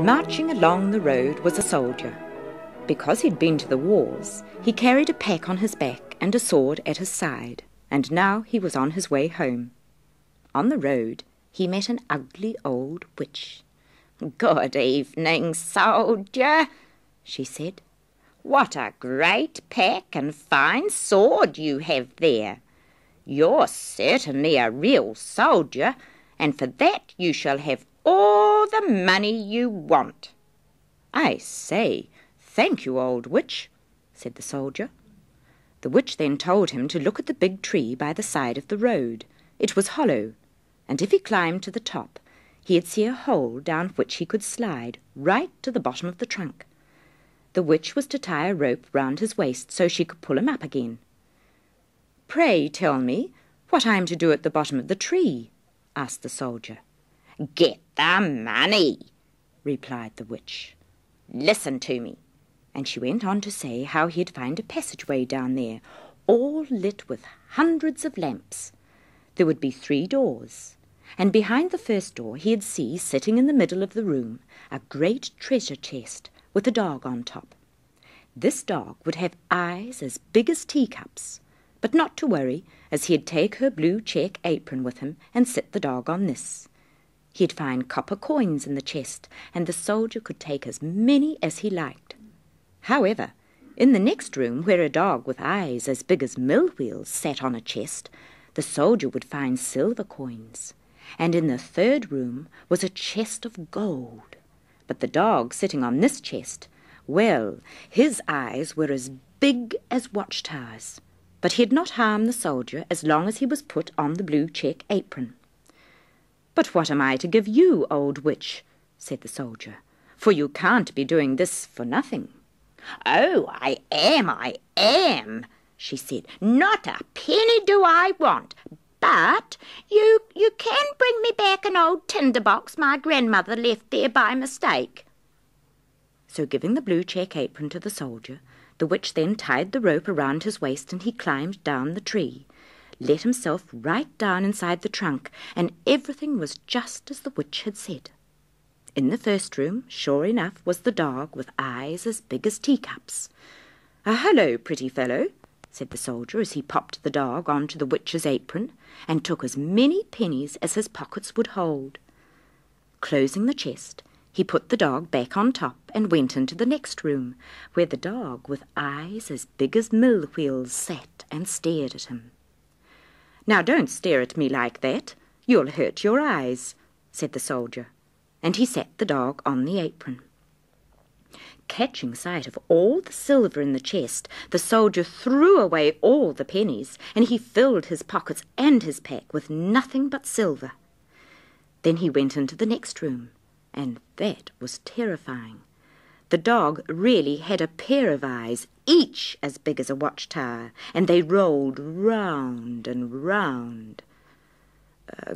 Marching along the road was a soldier. Because he'd been to the wars, he carried a pack on his back and a sword at his side, and now he was on his way home. On the road, he met an ugly old witch. Good evening, soldier, she said. What a great pack and fine sword you have there. You're certainly a real soldier, and for that you shall have all the money you want. I say, thank you, old witch, said the soldier. The witch then told him to look at the big tree by the side of the road. It was hollow, and if he climbed to the top, he'd see a hole down which he could slide right to the bottom of the trunk. The witch was to tie a rope round his waist so she could pull him up again. Pray tell me what I am to do at the bottom of the tree, asked the soldier. Get the money, replied the witch. Listen to me. And she went on to say how he'd find a passageway down there, all lit with hundreds of lamps. There would be three doors, and behind the first door he'd see, sitting in the middle of the room, a great treasure chest with a dog on top. This dog would have eyes as big as teacups, but not to worry, as he'd take her blue check apron with him and sit the dog on this. He'd find copper coins in the chest, and the soldier could take as many as he liked. However, in the next room, where a dog with eyes as big as mill wheels sat on a chest, the soldier would find silver coins, and in the third room was a chest of gold. But the dog sitting on this chest, well, his eyes were as big as watchtowers. But he'd not harm the soldier as long as he was put on the blue check apron. But what am I to give you, old witch? said the soldier, for you can't be doing this for nothing. Oh, I am, I am, she said. Not a penny do I want, but you you can bring me back an old tinder box my grandmother left there by mistake. So giving the blue check apron to the soldier, the witch then tied the rope around his waist and he climbed down the tree, let himself right down inside the trunk, and everything was just as the witch had said. In the first room, sure enough, was the dog with eyes as big as teacups. Ah, hello, pretty fellow, said the soldier as he popped the dog on to the witch's apron and took as many pennies as his pockets would hold. Closing the chest, he put the dog back on top and went into the next room, where the dog with eyes as big as mill wheels sat and stared at him. Now don't stare at me like that. You'll hurt your eyes, said the soldier, and he set the dog on the apron. Catching sight of all the silver in the chest, the soldier threw away all the pennies, and he filled his pockets and his pack with nothing but silver. Then he went into the next room, and that was terrifying. The dog really had a pair of eyes, each as big as a watchtower, and they rolled round and round. Uh,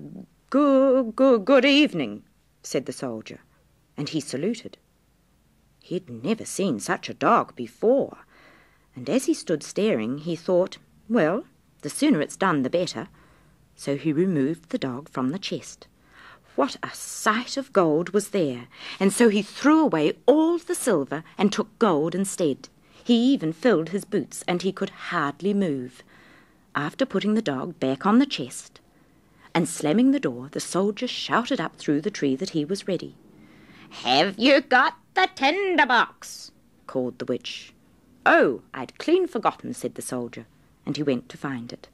good, good, good evening, said the soldier, and he saluted. He'd never seen such a dog before, and as he stood staring, he thought, well, the sooner it's done, the better. So he removed the dog from the chest. What a sight of gold was there, and so he threw away all the silver and took gold instead. He even filled his boots, and he could hardly move. After putting the dog back on the chest and slamming the door, the soldier shouted up through the tree that he was ready. Have you got the tinder box? called the witch. Oh, I'd clean forgotten, said the soldier, and he went to find it.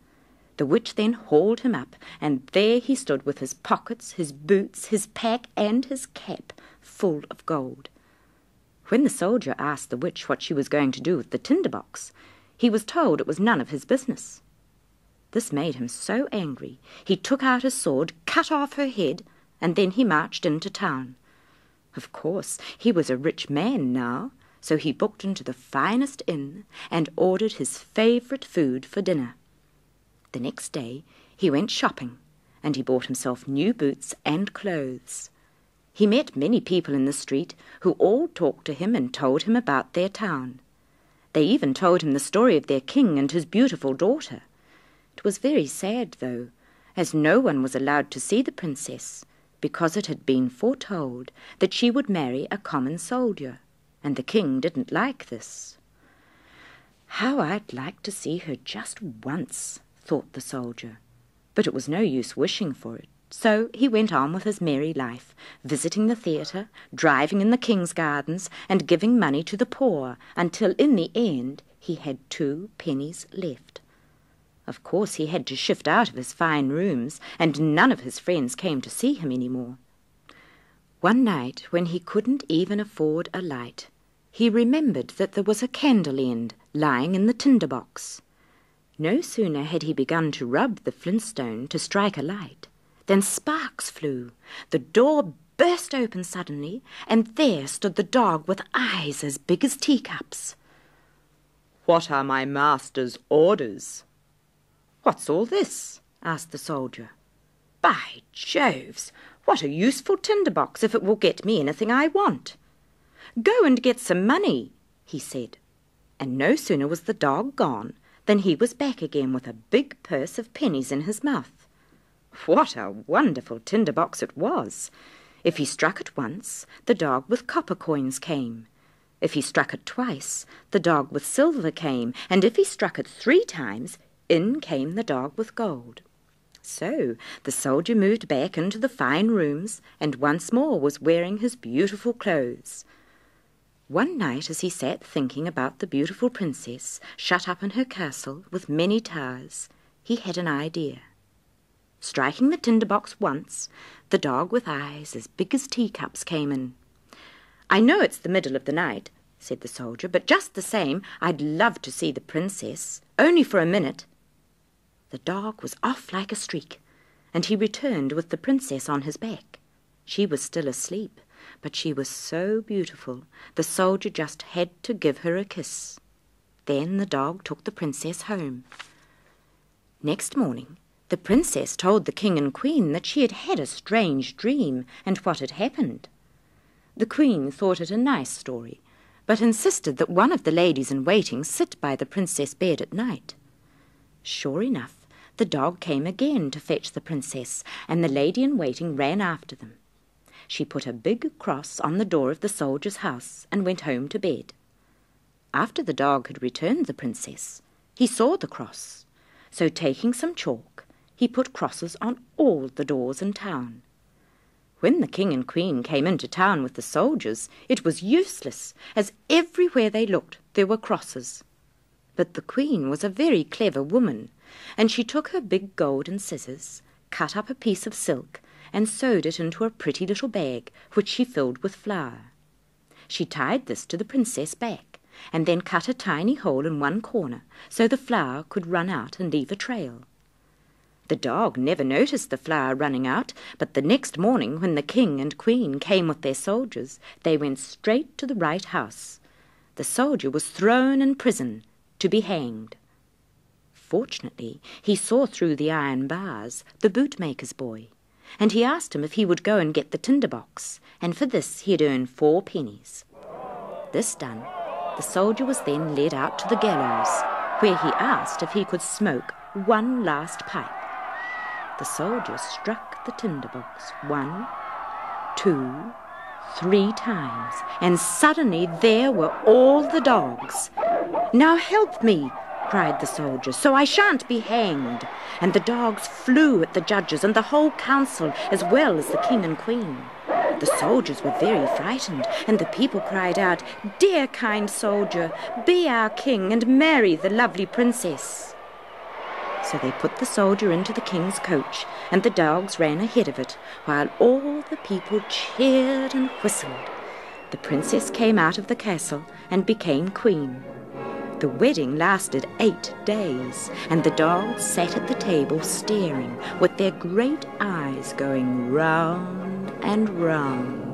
The witch then hauled him up, and there he stood with his pockets, his boots, his pack, and his cap full of gold. When the soldier asked the witch what she was going to do with the tinder box, he was told it was none of his business. This made him so angry, he took out his sword, cut off her head, and then he marched into town. Of course, he was a rich man now, so he booked into the finest inn and ordered his favourite food for dinner. The next day he went shopping, and he bought himself new boots and clothes. He met many people in the street who all talked to him and told him about their town. They even told him the story of their king and his beautiful daughter. It was very sad, though, as no one was allowed to see the princess, because it had been foretold that she would marry a common soldier, and the king didn't like this. How I'd like to see her just once, thought the soldier, but it was no use wishing for it. So he went on with his merry life, visiting the theatre, driving in the king's gardens, and giving money to the poor, until in the end he had two pennies left. Of course he had to shift out of his fine rooms, and none of his friends came to see him any more. One night, when he couldn't even afford a light, he remembered that there was a candle end lying in the tinder box. No sooner had he begun to rub the flintstone to strike a light than sparks flew. The door burst open suddenly, and there stood the dog with eyes as big as teacups. What are my master's orders? What's all this? asked the soldier. By Joves, what a useful tinder box if it will get me anything I want. Go and get some money, he said. And no sooner was the dog gone than he was back again with a big purse of pennies in his mouth. What a wonderful tinder box it was! If he struck it once, the dog with copper coins came. If he struck it twice, the dog with silver came, and if he struck it three times, in came the dog with gold. So the soldier moved back into the fine rooms, and once more was wearing his beautiful clothes. One night, as he sat thinking about the beautiful princess shut up in her castle with many towers, he had an idea. Striking the tinder box once, the dog with eyes as big as teacups came in. I know it's the middle of the night, said the soldier, but just the same, I'd love to see the princess, only for a minute. The dog was off like a streak, and he returned with the princess on his back. She was still asleep, but she was so beautiful the soldier just had to give her a kiss. Then the dog took the princess home. Next morning, the princess told the king and queen that she had had a strange dream and what had happened. The queen thought it a nice story, but insisted that one of the ladies in waiting sit by the princess' bed at night. Sure enough, the dog came again to fetch the princess, and the lady in waiting ran after them. She put a big cross on the door of the soldier's house and went home to bed. After the dog had returned the princess, he saw the cross, so taking some chalk, he put crosses on all the doors in town. When the king and queen came into town with the soldiers, it was useless, as everywhere they looked there were crosses. But the queen was a very clever woman, and she took her big golden scissors, cut up a piece of silk, and sewed it into a pretty little bag, which she filled with flour. She tied this to the princess' back, and then cut a tiny hole in one corner, so the flour could run out and leave a trail. The dog never noticed the flour running out, but the next morning, when the king and queen came with their soldiers, they went straight to the right house. The soldier was thrown in prison to be hanged. Fortunately, he saw through the iron bars the bootmaker's boy, and he asked him if he would go and get the tinder box, and for this he had earned four pennies. This done, the soldier was then led out to the gallows, where he asked if he could smoke one last pipe. The soldier struck the tinder box one, two, three times, and suddenly there were all the dogs. Now help me, cried the soldier, so I shan't be hanged. And the dogs flew at the judges and the whole council, as well as the king and queen. The soldiers were very frightened, and the people cried out, Dear kind soldier, be our king and marry the lovely princess. So they put the soldier into the king's coach, and the dogs ran ahead of it, while all the people cheered and whistled. The princess came out of the castle and became queen. The wedding lasted eight days, and the dogs sat at the table staring, with their great eyes going round and round.